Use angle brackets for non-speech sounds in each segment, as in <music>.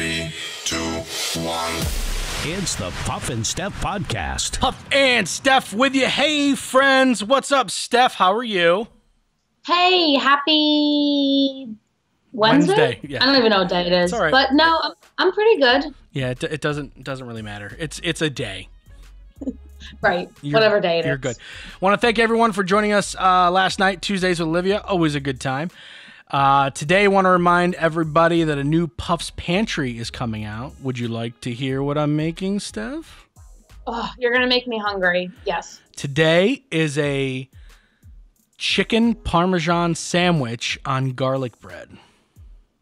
Three, two, one. It's the Puff and Steph podcast. Puff and Steph with you. Hey, friends. What's up, Steph? How are you? Hey, happy Wednesday. Wednesday, yeah. I don't even know what day it is, all right. but no, I'm- I'm pretty good. Yeah, it, it doesn't it doesn't really matter. It's it's a day. <laughs> Right, You're- whatever day it is. You're good. Want to thank everyone for joining us uh, last night, Tuesdays with Olivia. Always a good time. Uh, today, I want to remind everybody that a new Puff's Pantry is coming out. Would you like to hear what I'm making, Steph? Oh, you're gonna make me hungry. Yes. Today is a chicken parmesan sandwich on garlic bread.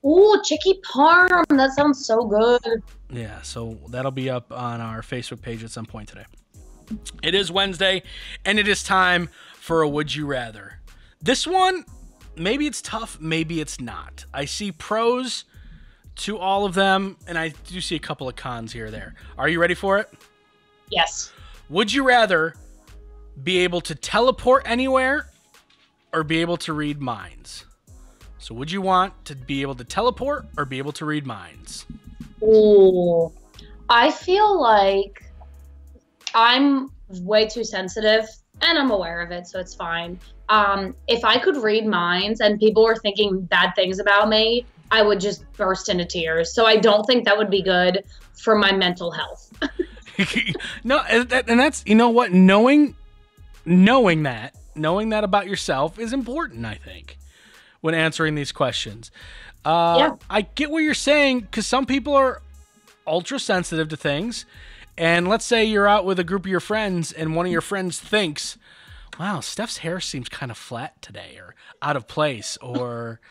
Ooh, chicky parm. That sounds so good. Yeah, so that'll be up on our Facebook page at some point today. It is Wednesday, and it is time for a Would You Rather. This one, maybe it's tough, maybe it's not. I see pros to all of them, and I do see a couple of cons here or there. Are you ready for it? Yes. Would you rather be able to teleport anywhere or be able to read minds? So, would you want to be able to teleport or be able to read minds? Ooh, I feel like I'm way too sensitive, and I'm aware of it, so it's fine. Um, if I could read minds and people were thinking bad things about me, I would just burst into tears. So I don't think that would be good for my mental health. <laughs> no, and that's you know what knowing, knowing that, knowing that about yourself is important. I think when answering these questions, uh, Yeah. I get what you're saying because some people are ultra sensitive to things, and let's say you're out with a group of your friends, and one of your friends thinks, "Wow, Steph's hair seems kind of flat today, or out of place, or." <laughs>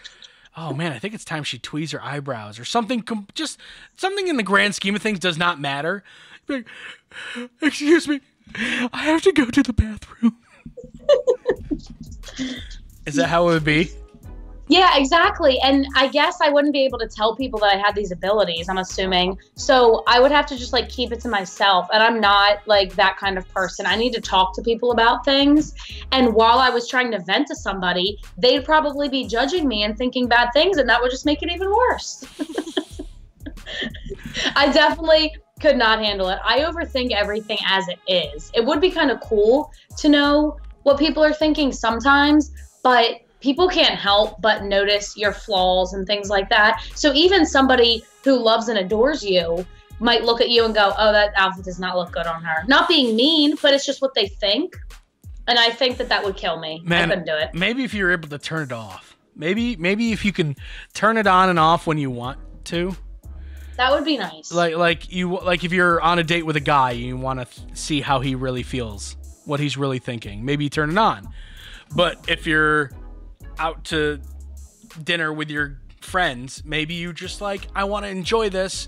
Oh man, I think it's time she tweezed her eyebrows or something. Com- just something in the grand scheme of things does not matter. Like, <laughs> Excuse me, I have to go to the bathroom. <laughs> Is that how it would be? Yeah, exactly. And I guess I wouldn't be able to tell people that I had these abilities, I'm assuming. So I would have to just like keep it to myself. And I'm not like that kind of person. I need to talk to people about things. And while I was trying to vent to somebody, they'd probably be judging me and thinking bad things. And that would just make it even worse. <laughs> I definitely could not handle it. I overthink everything as it is. It would be kind of cool to know what people are thinking sometimes, but people can't help but notice your flaws and things like that. So even somebody who loves and adores you might look at you and go, "Oh, that outfit does not look good on her." Not being mean, but it's just what they think. And I think that that would kill me. Man, I couldn't do it. Maybe if you're able to turn it off. Maybe maybe if you can turn it on and off when you want to. That would be nice. Like like you like if you're on a date with a guy you want to th- see how he really feels, what he's really thinking. Maybe turn it on. But if you're out to dinner with your friends, maybe you just like I want to enjoy this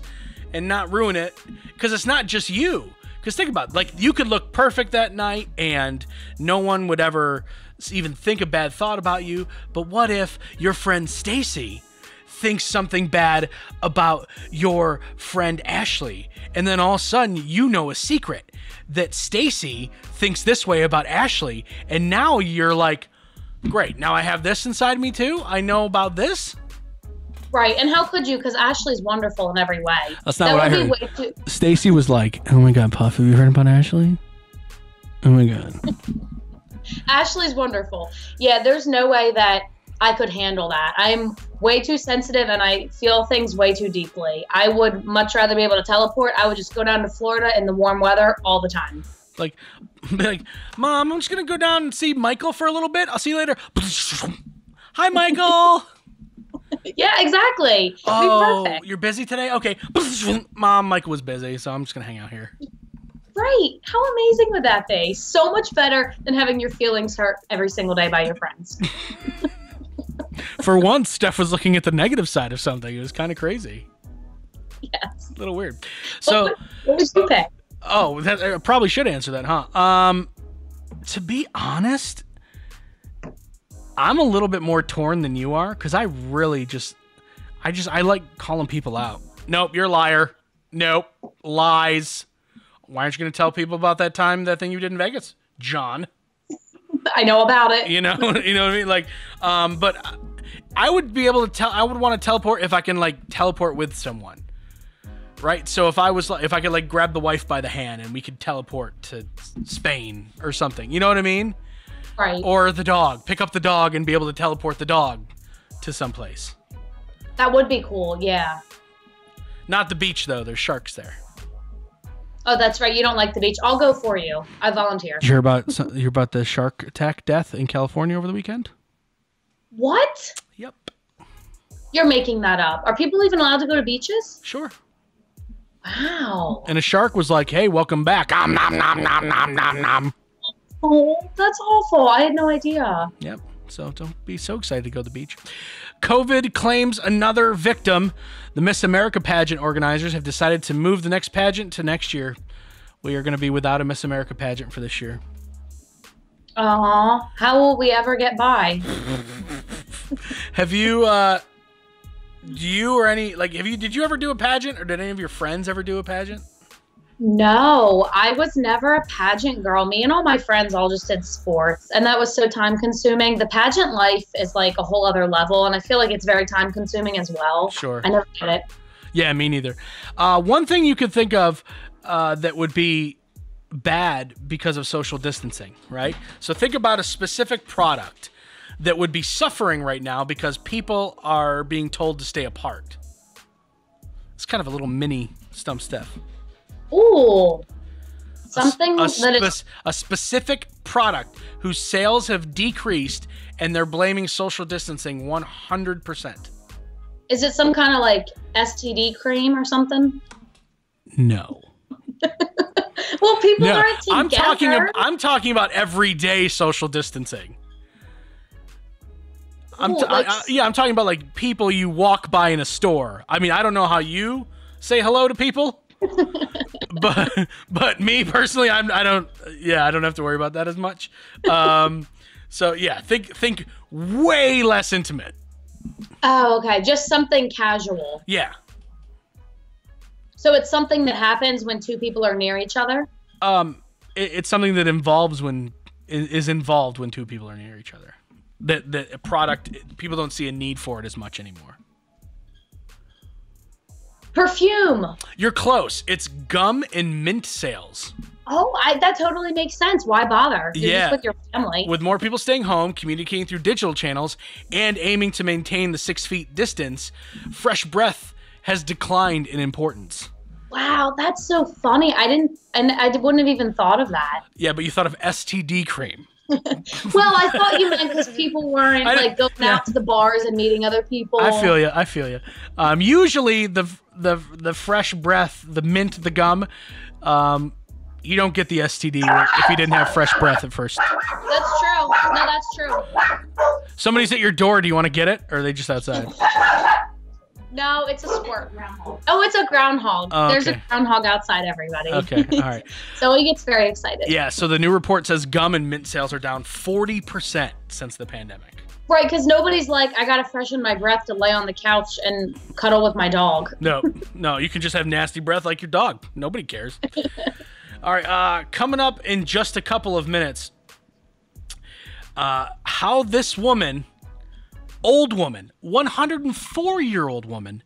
and not ruin it because it's not just you. Because think about it, like you could look perfect that night and no one would ever even think a bad thought about you. But what if your friend Stacy thinks something bad about your friend Ashley, and then all of a sudden you know a secret that Stacy thinks this way about Ashley, and now you're like, great, now I have this inside me too. I know about this. right. And how could you? Because Ashley's wonderful in every way. That's not that what I heard. too. Stacy was like, oh my god, Puff, have you heard about Ashley? Oh my god. <laughs> Ashley's wonderful. Yeah, there's no way that I could handle that. I'm way too sensitive and I feel things way too deeply. I would much rather be able to teleport. I would just go down to Florida in the warm weather all the time. Like, <laughs> like, Mom, I'm just gonna go down and see Michael for a little bit. I'll see you later. <laughs> Hi, Michael. <laughs> Yeah, exactly. Oh, perfect. you're busy today? Okay. Mom, Michael was busy, so I'm just gonna hang out here. Right. How amazing would that be? So much better than having your feelings hurt every single day by your friends. For once, Steph was looking at the negative side of something. It was kind of crazy. yes. A little weird. So, What would you pick? Oh, that, I probably should answer that, huh? Um, to be honest, I'm a little bit more torn than you are because I really just, I just, I like calling people out. Nope, you're a liar. Nope, lies. Why aren't you going to tell people about that time, that thing you did in Vegas, John? I know about it. You know, <laughs> you know what I mean? Like, um, but I would be able to tell. I would want to teleport if I can like teleport with someone. Right? So if I was like, if I could like grab the wife by the hand and we could teleport to Spain or something, you know what I mean? Right. Or the dog, pick up the dog and be able to teleport the dog to someplace. that would be cool. Yeah. Not the beach though. There's sharks there. Oh, that's right. You don't like the beach. I'll go for you. I volunteer. Did you hear about you hear about the shark attack death in California over the weekend? What? Yep. You're making that up. Are people even allowed to go to beaches? Sure. Wow. And a shark was like, "Hey, welcome back." Om nom nom nom nom nom nom. Oh, that's awful. I had no idea. Yep. So don't be so excited to go to the beach. COVID claims another victim. The Miss America pageant organizers have decided to move the next pageant to next year. We are going to be without a Miss America pageant for this year. Aw, how will we ever get by? <laughs> Have you uh do you or any like have you did you ever do a pageant or did any of your friends ever do a pageant? No, I was never a pageant girl. Me and all my friends all just did sports, and that was so time consuming. The pageant life is like a whole other level, and I feel like it's very time consuming as well. Sure. I never did it. Yeah, me neither. Uh, one thing you could think of uh, that would be bad because of social distancing, right? So think about a specific product that would be suffering right now because people are being told to stay apart. It's kind of a little mini stump Steph. Ooh, something a, that is spec- a specific product whose sales have decreased and they're blaming social distancing 100%. is it some kind of like STD cream or something? No. <laughs> Well, people No, aren't together. I'm talking. I'm talking about everyday social distancing. I'm Ooh, t- I- like I- s- yeah, I'm talking about like people you walk by in a store. I mean, I don't know how you say hello to people, <laughs> but but me personally, I'm I don't. Yeah, I don't have to worry about that as much. Um, so yeah, think think way less intimate. oh, okay, just something casual. Yeah. So it's something that happens when two people are near each other. Um, it, it's something that involves when is involved when two people are near each other. That that a product people don't see a need for it as much anymore. Perfume. You're close. It's gum and mint sales. Oh, I, that totally makes sense. Why bother? You're Yeah. with your family. With more people staying home, communicating through digital channels, and aiming to maintain the six feet distance, fresh breath has declined in importance. wow, that's so funny. I didn't, and I wouldn't have even thought of that. Yeah, but you thought of STD cream. <laughs> Well, I thought you meant because people weren't I like going yeah. out to the bars and meeting other people. I feel you. I feel you. Um, usually the the the fresh breath, the mint, the gum, um, you don't get the STD if you didn't have fresh breath at first. That's true. No, that's true. Somebody's at your door. Do you want to get it, or are they just outside? <laughs> No, it's a squirt. Oh, it's a groundhog. Oh, There's a groundhog outside, everybody. Okay. All <laughs> right. so he gets very excited. Yeah. So the new report says gum and mint sales are down forty percent since the pandemic. Right, because nobody's like, I gotta freshen my breath to lay on the couch and cuddle with my dog. <laughs> No, no, you can just have nasty breath like your dog. Nobody cares. <laughs> All right, uh, coming up in just a couple of minutes, uh, how this woman, old woman, 104 year old woman,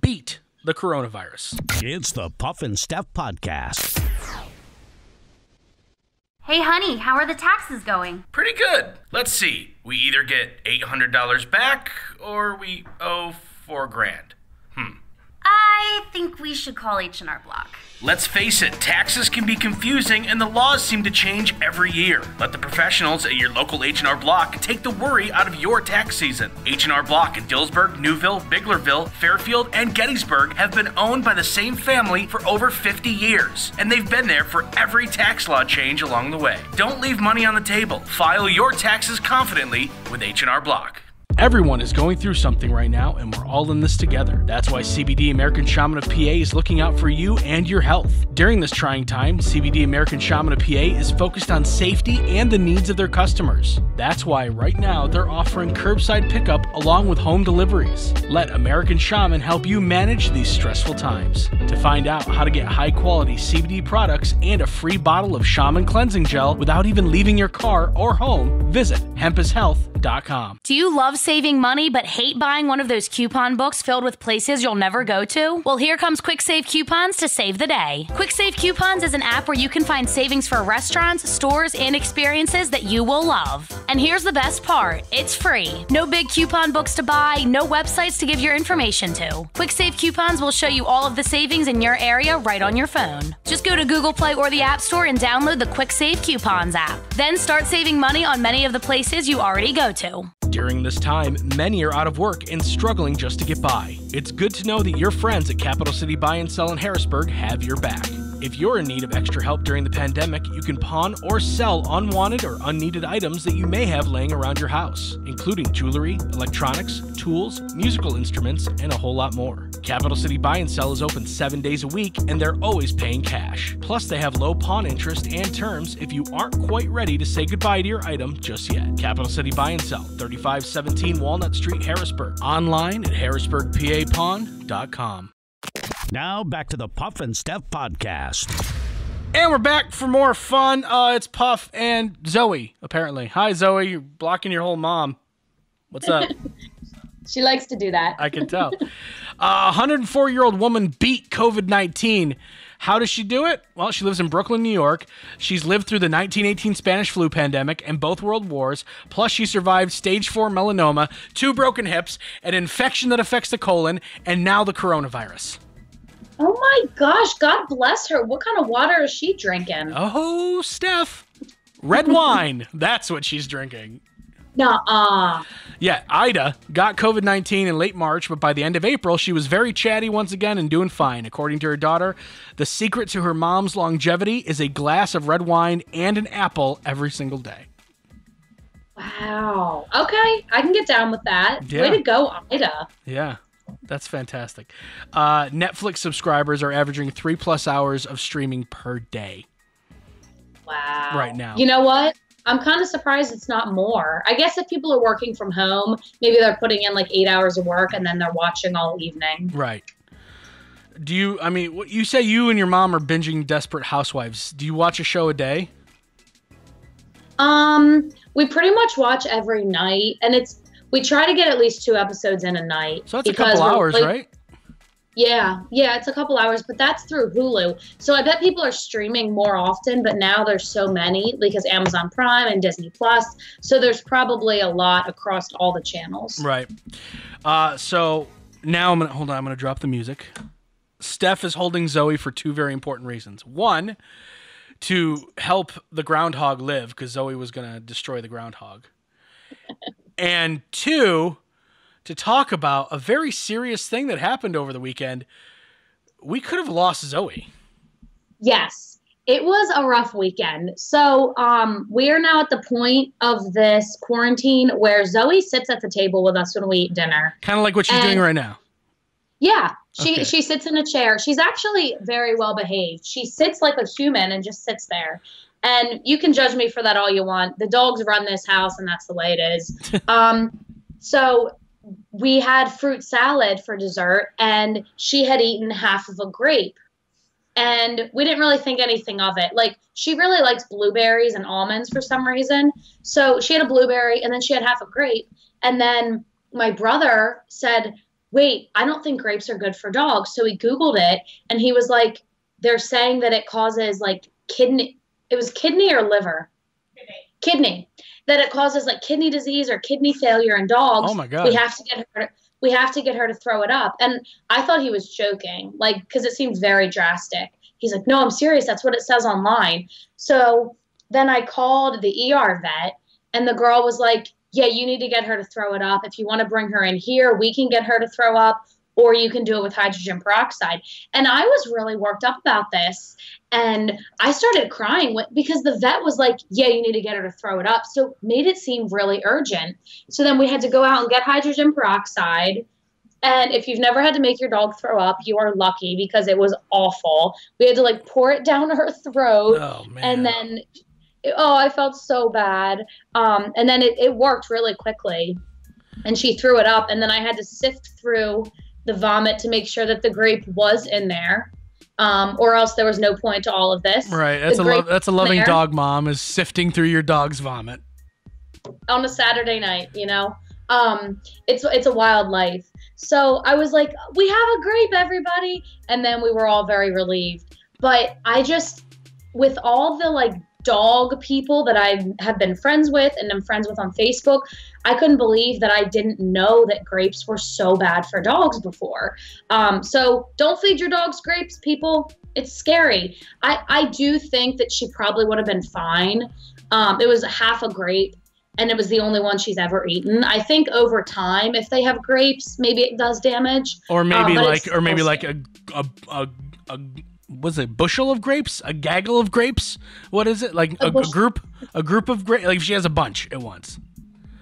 beat the coronavirus. It's the Puff and Steph Podcast. Hey, honey, how are the taxes going? Pretty good. Let's see. We either get $800 back or we owe 4 grand. I think we should call H&R Block. Let's face it, taxes can be confusing and the laws seem to change every year. Let the professionals at your local H&R Block take the worry out of your tax season. H&R Block in Dillsburg, Newville, Biglerville, Fairfield, and Gettysburg have been owned by the same family for over 50 years, and they've been there for every tax law change along the way. Don't leave money on the table. File your taxes confidently with H&R Block. Everyone is going through something right now, and we're all in this together. That's why CBD American Shaman of PA is looking out for you and your health. During this trying time, CBD American Shaman of PA is focused on safety and the needs of their customers. That's why right now they're offering curbside pickup along with home deliveries. Let American Shaman help you manage these stressful times. To find out how to get high quality CBD products and a free bottle of Shaman cleansing gel without even leaving your car or home, visit hempishealth.com. Do you love saving money but hate buying one of those coupon books filled with places you'll never go to? Well, here comes Quick Save Coupons to save the day. Quick Save Coupons is an app where you can find savings for restaurants, stores, and experiences that you will love. And here's the best part it's free. No big coupon books to buy, no websites to give your information to. Quick Save Coupons will show you all of the savings in your area right on your phone. Just go to Google Play or the App Store and download the Quick Save Coupons app. Then start saving money on many of the places you already go to. During this time, many are out of work and struggling just to get by. It's good to know that your friends at Capital City Buy and Sell in Harrisburg have your back. If you're in need of extra help during the pandemic, you can pawn or sell unwanted or unneeded items that you may have laying around your house, including jewelry, electronics, tools, musical instruments, and a whole lot more. Capital City Buy and Sell is open seven days a week, and they're always paying cash. Plus, they have low pawn interest and terms if you aren't quite ready to say goodbye to your item just yet. Capital City Buy and Sell, 3517 Walnut Street, Harrisburg. Online at harrisburgpapawn.com. Now back to the Puff and Steph podcast. And we're back for more fun. Uh, it's Puff and Zoey, apparently. Hi, Zoey. You're blocking your whole mom. What's up? <laughs> She likes to do that. I can tell. A 104 year old woman beat COVID 19. How does she do it? Well, she lives in Brooklyn, New York. She's lived through the 1918 Spanish flu pandemic and both world wars. Plus, she survived stage 4 melanoma, two broken hips, an infection that affects the colon, and now the coronavirus. Oh my gosh, God bless her. What kind of water is she drinking? Oh, Steph. Red <laughs> wine. That's what she's drinking. Nuh-uh. Yeah, Ida got COVID 19 in late March, but by the end of April, she was very chatty once again and doing fine. According to her daughter, the secret to her mom's longevity is a glass of red wine and an apple every single day. Wow. Okay, I can get down with that. Yeah. Way to go, Ida. Yeah, that's fantastic. Uh, Netflix subscribers are averaging three plus hours of streaming per day. Wow. Right now. You know what? I'm kind of surprised it's not more. I guess if people are working from home, maybe they're putting in like eight hours of work and then they're watching all evening. Right. Do you, I mean, you say you and your mom are binging Desperate Housewives. Do you watch a show a day? Um, we pretty much watch every night, and it's we try to get at least two episodes in a night. So that's a couple hours, really- right? Yeah, yeah, it's a couple hours, but that's through Hulu. So I bet people are streaming more often, but now there's so many because Amazon Prime and Disney Plus. So there's probably a lot across all the channels. Right. Uh, so now I'm gonna hold on. I'm gonna drop the music. Steph is holding Zoey for two very important reasons. One, to help the groundhog live because Zoey was gonna destroy the groundhog, and two, to talk about a very serious thing that happened over the weekend. We could have lost Zoey. Yes, it was a rough weekend. So um, we are now at the point of this quarantine where Zoey sits at the table with us when we eat dinner. Kind of like what she's doing right now. Yeah, she Okay. she sits in a chair. She's actually very well behaved. She sits like a human and just sits there. And you can judge me for that all you want. The dogs run this house, and that's the way it is. <laughs> um, so we had fruit salad for dessert, and she had eaten half of a grape. And we didn't really think anything of it. Like, she really likes blueberries and almonds for some reason. So she had a blueberry, and then she had half a grape. And then my brother said, wait, I don't think grapes are good for dogs. So he Googled it and he was like, they're saying that it causes like kidney, it was kidney or liver? Kidney. That it causes like kidney disease or kidney failure in dogs. Oh my God. We have to get her. We have to get her to throw it up. And I thought he was joking, like, because it seemed very drastic. He's like, no, I'm serious. That's what it says online. So then I called the ER vet, and the girl was like, yeah, you need to get her to throw it up. If you want to bring her in here, we can get her to throw up, or you can do it with hydrogen peroxide. And I was really worked up about this. And I started crying because the vet was like, yeah, you need to get her to throw it up. So made it seem really urgent. So then we had to go out and get hydrogen peroxide. And if you've never had to make your dog throw up, you are lucky because it was awful. We had to like pour it down <laughs> her throat Oh man. and then oh i felt so bad um, and then it, it worked really quickly and she threw it up and then i had to sift through the vomit to make sure that the grape was in there um, or else there was no point to all of this right. That's The a lo- that's a loving there. dog mom is sifting through your dog's vomit. on a Saturday night, you know. Um, it's it's a wild life. So I was like, we have a grape, everybody, and then we were all very relieved. But I just, with all the like dog people that I have been friends with and I'm friends with on Facebook, I couldn't believe that I didn't know that grapes were so bad for dogs before. Um, so don't feed your dogs grapes, people. It's scary. I, I do think that she probably would have been fine. Um, it was half a grape and it was the only one she's ever eaten. I think over time, if they have grapes, maybe it does damage. Or maybe but like, or maybe like a, a, a, a was it bushel of grapes? A gaggle of grapes? What is it? Like a, a bush- group, a group of grapes? Like if she has a bunch at once,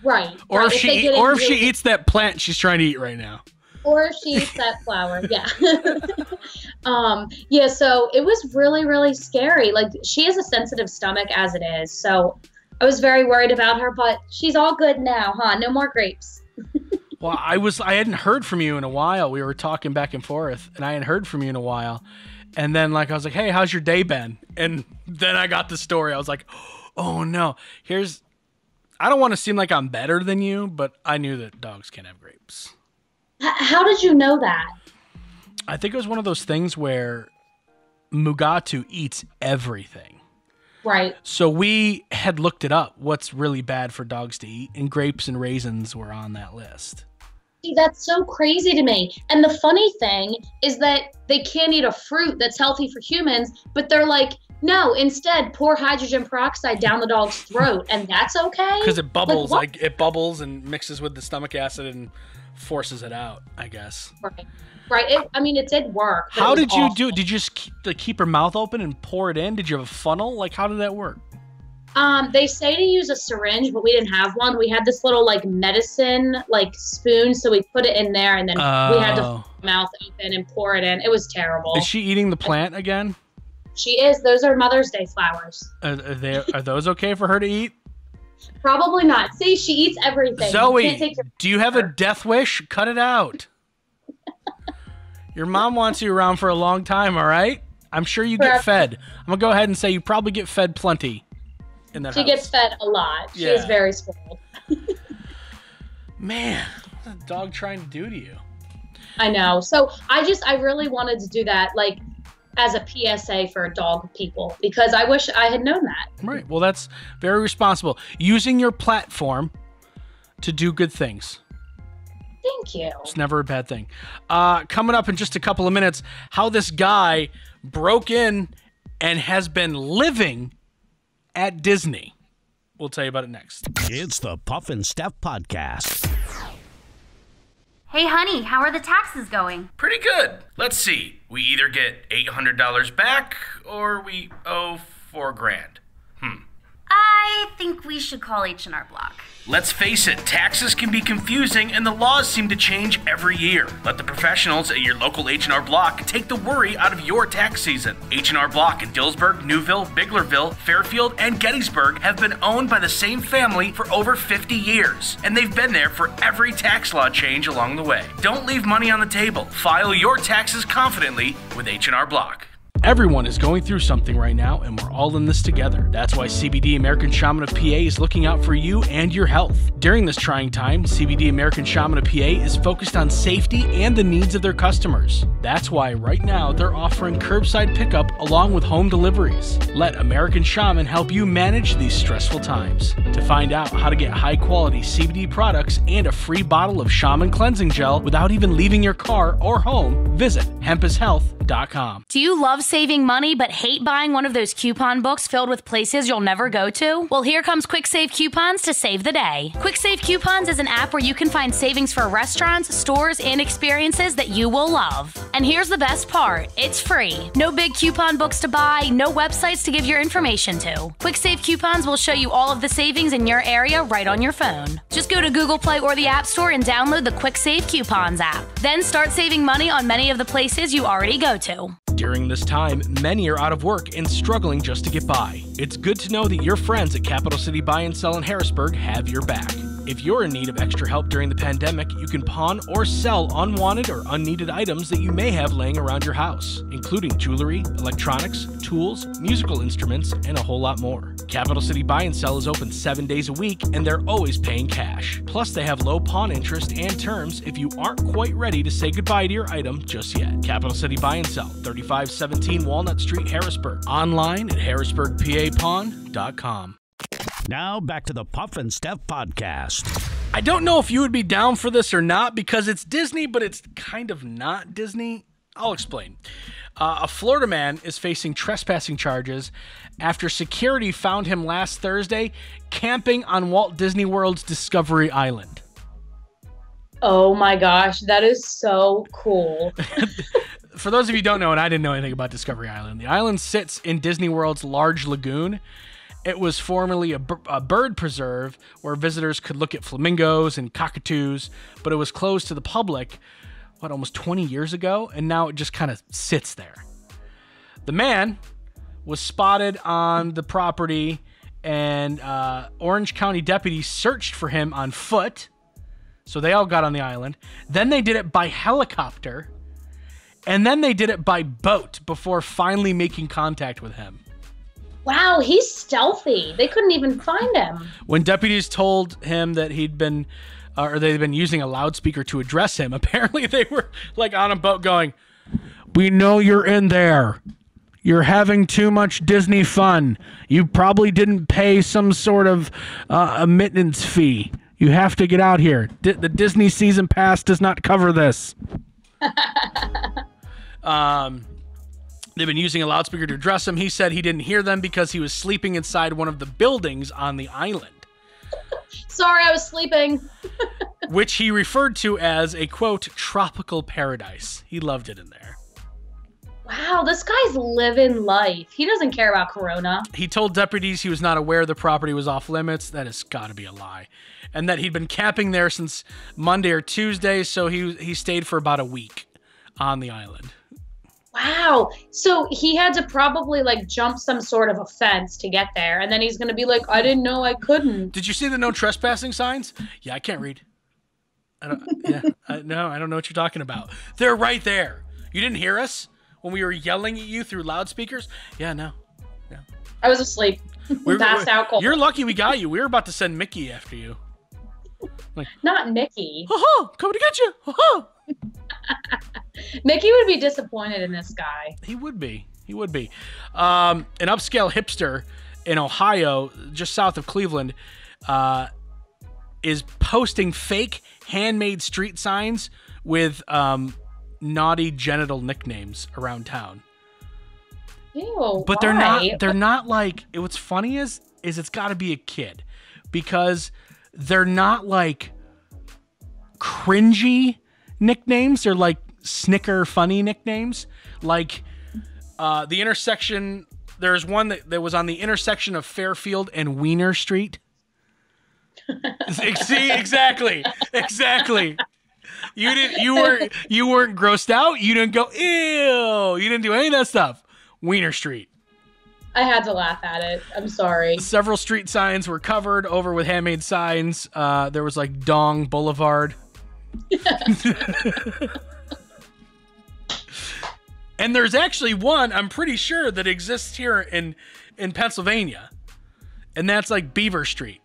right. or right. if she, they or if she eats that plant she's trying to eat right now. or if she eats that flower yeah <laughs> um yeah so it was really really scary like she has a sensitive stomach as it is so i was very worried about her but she's all good now huh no more grapes <laughs> Well, I was I hadn't heard from you in a while. We were talking back and forth, and I hadn't heard from you in a while. And then like I was like, "Hey, how's your day been?" And then I got the story. I was like, "Oh no, here's." I don't want to seem like I'm better than you, but I knew that dogs can't have grapes. How did you know that I think it was one of those things where Mugatu eats everything. right So we had looked it up. What's really bad for dogs to eat, and grapes and raisins were on that list. See, that's so crazy to me. And the funny thing is that they can't eat a fruit that's healthy for humans but they're like no instead pour hydrogen peroxide down the dog's throat and that's okay? Because it bubbles what? like, it bubbles and mixes with the stomach acid and forces it out i guess. Right. Right. It, i mean it did work how did you awful. do did you just keep, like, keep her mouth open and pour it in? Did you have a funnel? Like how did that work Um, they say to use a syringe, but we didn't have one. We had this little like medicine like spoon, so we put it in there, and then we had to Oh. mouth open and pour it in. It was terrible. is she eating the plant again she is. Those are Mother's Day flowers. are, are, they, are those okay for her to eat Probably not. See, she eats everything. You zoey can't take your- do you have a death wish cut it out your mom wants you around for a long time all right i'm sure you get fed i'm gonna go ahead and say you probably get fed plenty in She house. gets fed a lot. Yeah. very spoiled. <laughs> Man, what's a dog trying to do to you? I know. So I just, I really wanted to do that, like as a PSA for dog people, because I wish I had known that. Right. Well, that's very responsible. Using your platform to do good things. Thank you. It's never a bad thing. Uh, coming up in just a couple of minutes, how this guy broke in and has been living at Disney. We'll tell you about it next. It's the Puff and Steph Podcast. Hey, honey, how are the taxes going? Pretty good. Let's see. We either get $800 back or we owe 4 grand. Hmm. I think we should call H&R Block. Let's face it, taxes can be confusing and the laws seem to change every year. Let the professionals at your local H&R Block take the worry out of your tax season. H&R Block in Dillsburg, Newville, Biglerville, Fairfield, and Gettysburg have been owned by the same family for over 50 years, and they've been there for every tax law change along the way. Don't leave money on the table. File your taxes confidently with H&R Block. Everyone is going through something right now, and we're all in this together. That's why CBD American Shaman of PA is looking out for you and your health. During this trying time, CBD American Shaman of PA is focused on safety and the needs of their customers. That's why right now they're offering curbside pickup along with home deliveries. Let American Shaman help you manage these stressful times. To find out how to get high quality CBD products and a free bottle of Shaman cleansing gel without even leaving your car or home, visit hempishealth.com. Do you love saving money but hate buying one of those coupon books filled with places you'll never go to? Well, here comes Quick Save Coupons to save the day. Quick Save Coupons is an app where you can find savings for restaurants, stores, and experiences that you will love. And here's the best part it's free. No big coupon books to buy, no websites to give your information to. Quick Save Coupons will show you all of the savings in your area right on your phone. Just go to Google Play or the App Store and download the Quick Save Coupons app. Then start saving money on many of the places you already go to. During this time, many are out of work and struggling just to get by. It's good to know that your friends at Capital City Buy and Sell in Harrisburg have your back. If you're in need of extra help during the pandemic, you can pawn or sell unwanted or unneeded items that you may have laying around your house, including jewelry, electronics, tools, musical instruments, and a whole lot more. Capital City Buy and Sell is open seven days a week, and they're always paying cash. Plus, they have low pawn interest and terms if you aren't quite ready to say goodbye to your item just yet. Capital City Buy and Sell, 3517 Walnut Street, Harrisburg. Online at harrisburgpapawn.com. Now back to the Puff and Steph podcast. I don't know if you would be down for this or not because it's Disney, but it's kind of not Disney. I'll explain. Uh, a Florida man is facing trespassing charges after security found him last Thursday camping on Walt Disney World's Discovery Island. Oh my gosh, that is so cool. <laughs> For those of you who don't know, and I didn't know anything about Discovery Island, the island sits in Disney World's large lagoon. It was formerly a, bird preserve where visitors could look at flamingos and cockatoos, but it was closed to the public, what, almost 20 years ago? And now it just kind of sits there. The man was spotted on the property, and uh, Orange County deputies searched for him on foot. So they all got on the island. Then they did it by helicopter. And then they did it by boat before finally making contact with him. Wow, he's stealthy. They couldn't even find him. When deputies told him that he'd been, uh, or they'd been using a loudspeaker to address him, <laughs> apparently they were like on a boat going, We know you're in there. You're having too much Disney fun. You probably didn't pay some sort of uh, admittance fee. You have to get out here. Di- the Disney season pass does not cover this. <laughs> um, they've been using a loudspeaker to address him. He said he didn't hear them because he was sleeping inside one of the buildings on the island, Sorry, I was sleeping. <laughs> which he referred to as a quote tropical paradise. He loved it in there. Wow, this guy's living life. He doesn't care about Corona. He told deputies he was not aware the property was off limits. That has got to be a lie. And that he'd been camping there since Monday or Tuesday, so he he stayed for about a week on the island. Wow. So he had to probably like jump some sort of a fence to get there. And then he's going to be like, I didn't know I couldn't. Did you see the no trespassing signs? Yeah, I can't read. I don't, yeah, I, no, I don't know what you're talking about. They're right there. You didn't hear us when we were yelling at you through loudspeakers? Yeah, no. I was asleep. We're, Passed out cold. You're lucky we got you. We were about to send Mickey after you. Not Mickey. Ho ho, coming to get you. Ha <laughs> Mickey would be disappointed in this guy. He would be. He would be. Um, an upscale hipster in Ohio, just south of Cleveland, uh, is posting fake handmade street signs with um, naughty genital nicknames around town. Ew, But they're not. They're not like. What's funny is is it's got to be a kid because they're not like cringy nicknames. They're like snicker funny nicknames. Like uh, the intersection. There's one that, that was on the intersection of Fairfield and Wiener Street. <laughs> See exactly, exactly. You didn't. You weren't. You weren't grossed out. You didn't go ew. You didn't do any of that stuff. Wiener Street. I had to laugh at it. I'm sorry. Several street signs were covered over with handmade signs. Uh, there was like Dong Boulevard. <laughs> and there's actually one I'm pretty sure that exists here in in Pennsylvania, and that's like Beaver Street.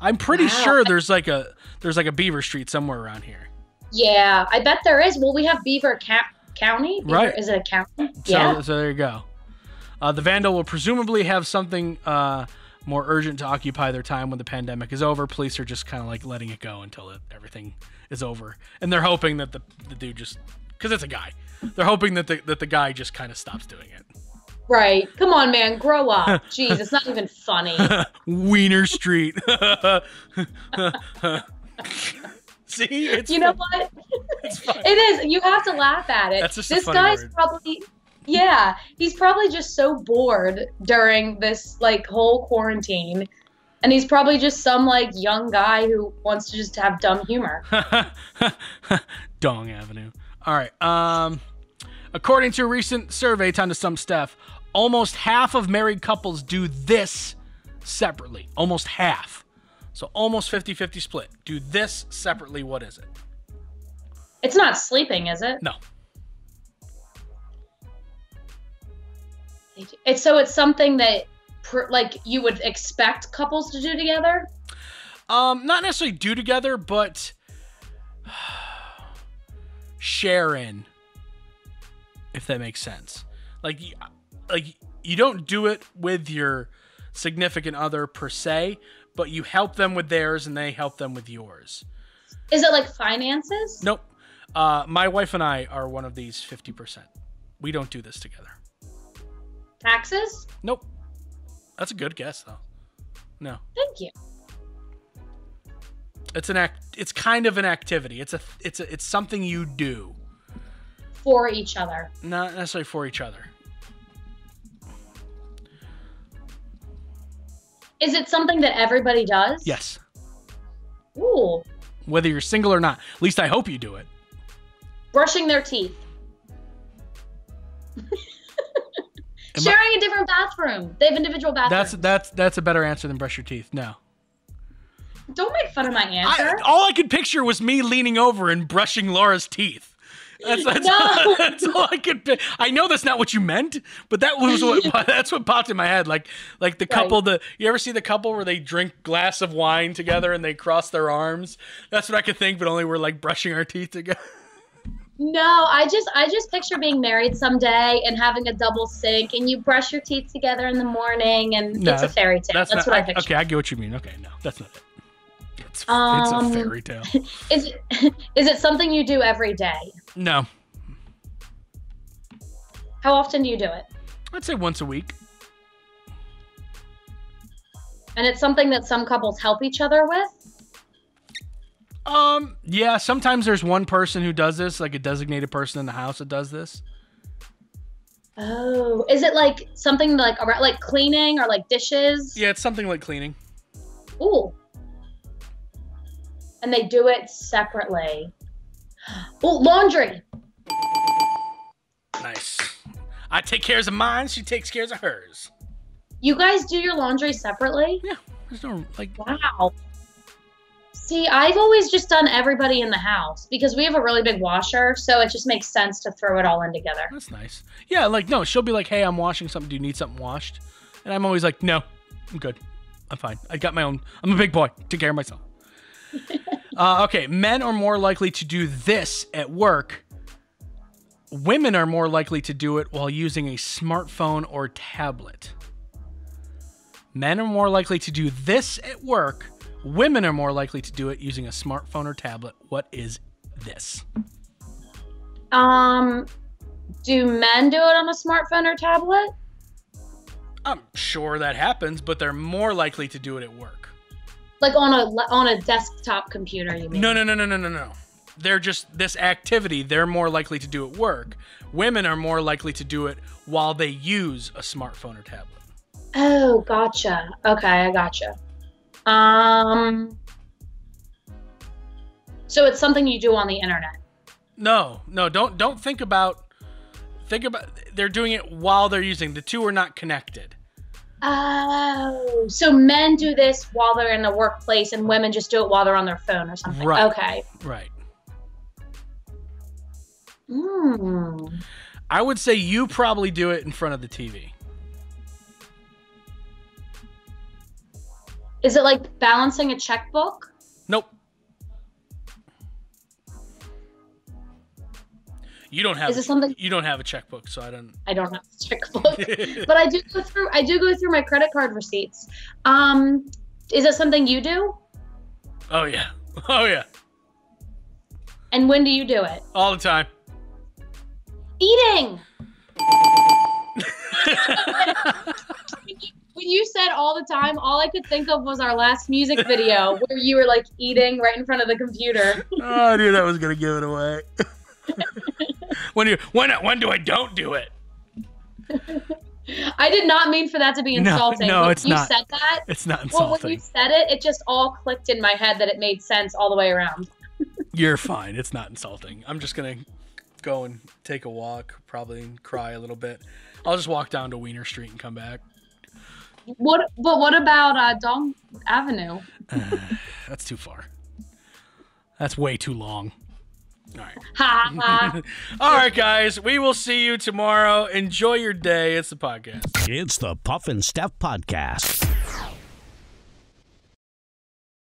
I'm pretty Wow. sure there's like a there's like a Beaver Street somewhere around here. Yeah, I bet there is. Well, we have Beaver Ca- County. Beaver- Right. Is it a county? So, yeah. so there you go. Uh, the Vandal will presumably have something uh, more urgent to occupy their time when the pandemic is over. Police are just kind of like letting it go until it, everything is over, and they're hoping that the, the dude just because it's a guy. They're hoping that the that the guy just kind of stops doing it. Right. Come on, man. Grow up. <laughs> Jeez, it's not even funny. <laughs> Wiener Street. <laughs> See, it's You know what? It's. It is. You have to laugh at it. That's just a this guy's word. probably yeah, he's probably just so bored during this like whole quarantine. And he's probably just some like young guy who wants to just have dumb humor. <laughs> Dong Avenue. All right. Um, according to a recent survey, time to some stuff. Almost half of married couples do this separately. Almost half. So almost 50-50 split. Do this separately. What is it? It's not sleeping, is it? No. It's so it's something that like you would expect couples to do together. Um, not necessarily do together, but share in, if that makes sense. Like, like you don't do it with your significant other per se, but you help them with theirs and they help them with yours. Is it like finances? Nope. Uh, my wife and I are one of these fifty percent. We don't do this together. Taxes? Nope. That's a good guess though. No. Thank you. It's an act. It's kind of an activity. It's a. It's a. It's something you do, For each other. not necessarily for each other. Is it something that everybody does? Yes. Ooh. Whether you're single or not. At least I hope you do it. Brushing their teeth. <laughs> Am I- Sharing a different bathroom. They have individual bathrooms. That's that's that's a better answer than brush your teeth. No. Don't make fun of my I, answer. all I could picture was me leaning over and brushing Laura's teeth. That's, that's, No. all, that's all I could. I know that's not what you meant, but that was what <laughs> that's what popped in my head. Like like the couple. The you ever see the couple where they drink glass of wine together and they cross their arms? That's what I could think, but only we're like brushing our teeth together. <laughs> No, I just I just picture being married someday and having a double sink and you brush your teeth together in the morning and No, it's a fairy tale. That's, not, what I, I- picture. Okay, I get what you mean. Okay, no, that's not it. It's, it's Um, a fairy tale. <laughs> Is it, <laughs> is it something you do every day? No, How often do you do it? I'd say once a week. And it's something that some couples help each other with? Um, yeah, sometimes there's one person who does this, like a designated person in the house that does this. Oh, is it like something like around like cleaning or like dishes? Yeah, it's something like cleaning. Ooh. And they do it separately. Oh, laundry. Nice. I take cares of mine, she takes cares of hers. You guys do your laundry separately? Yeah, there's no like Wow. See, I've always just done everybody in the house because we have a really big washer, so it just makes sense to throw it all in together. that's nice. Yeah, like no, she'll be like, "Hey, I'm washing something. Do you need something washed?" And I'm always like, "No, I'm good. I'm fine. I got my own. I'm a big boy. Take care of myself." <laughs> uh, okay, men are more likely to do this at work. Women are more likely to do it while using a smartphone or tablet. Men are more likely to do this at work. Women are more likely to do it using a smartphone or tablet. What is this? Um, do men do it on a smartphone or tablet? I'm sure that happens, but they're more likely to do it at work. Like on a on a desktop computer, you mean? No, no, no, no, no, no, no. They're just this activity, they're more likely to do it at work. Women are more likely to do it while they use a smartphone or tablet. Oh, gotcha. Okay, I gotcha. Um, so it's something you do on the internet. No, no, don't don't think about think about they're doing it while they're using the two are not connected. Oh, so men do this while they're in the workplace, and women just do it while they're on their phone or something. Right. Okay. Right. Hmm. I would say you probably do it in front of the TV. Is it like balancing a checkbook? Nope. You don't have Is it something- you don't have a checkbook, so I don't I don't have a checkbook, <laughs> but I do go through. I do go through my credit card receipts. Um, is it something you do? Oh yeah. <laughs> Oh yeah. And when do you do it? All the time. Eating. <laughs> when you said all the time, all I could think of was our last music video <laughs> where you were like eating right in front of the computer. Oh, I knew that was gonna give it away. <laughs> when do when when do I don't do it? I did not mean for that to be insulting. no, When it's you not. said that. It's not insulting. Well, when you said it, it just all clicked in my head that it made sense all the way around. <laughs> You're fine. It's not insulting. I'm just gonna go and take a walk, probably cry a little bit. I'll just walk down to Wiener Street and come back. What? But what about uh, Dong Avenue? <sighs> That's too far. That's way too long. All right. Ha ha. <laughs> All right, guys. We will see you tomorrow. Enjoy your day. It's the podcast. It's the Puff and Steph Podcast.